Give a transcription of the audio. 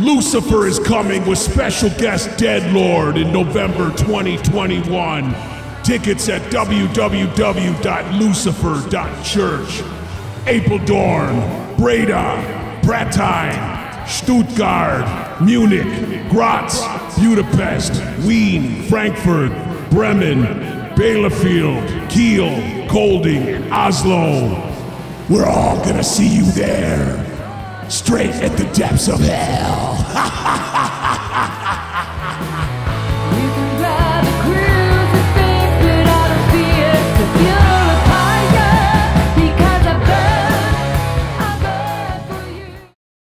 Lucifer is coming with special guest Dead Lord in November 2021. Tickets at www.lucifer.church. Apeldoorn, Breda, Pratteln, Stuttgart, Munich, Graz, Budapest, Wien, Frankfurt, Bremen, Bielefeld, Kiel, Kolding, Oslo. We're all gonna see you there. Straight at the depths of hell.